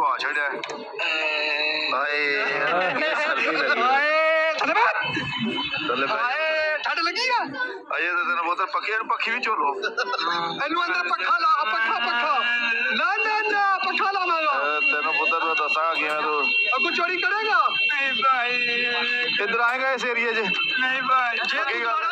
ਲਵਾ ਛੜਿਆ ਹਾਏ ਸਰਦੀ ਲੱਗੀ ਹਾਏ ਥੱਲੇ ਬੈਠ ਥੱਲੇ ਬਹਿ। ਹਾਏ ਠੰਡ ਲੱਗੀ ਆ ਅਜੇ ਤਾਂ ਤੈਨੂੰ ਪੁੱਤਰ ਪੱਖੀ ਨੂੰ ਪੱਖੀ ਵੀ ਝੋਲੋ ਇਹਨੂੰ ਅੰਦਰ ਪੱਖਾ ਲਾ ਪੱਖਾ ਪੱਖਾ ਨਾ ਨਾ ਨਾ ਪੱਖਾ ਲਾਵਾਂਗਾ ਅਹ ਤੈਨੂੰ ਪੁੱਤਰ ਮੈਂ ਦੱਸਾਂਗਾ ਕਿਵੇਂ ਤੂੰ ਅੱਗੂ ਚੋਰੀ ਕਰੇਗਾ ਨਹੀਂ ਭਾਈ ਇੱਧਰ ਆਏਗਾ ਇਸ ਏਰੀਏ 'ਚ ਨਹੀਂ ਭਾਈ ਜੇ ਕੀ ਤੂੰ ਗੱਲ? ਦੁਬਾਰਾ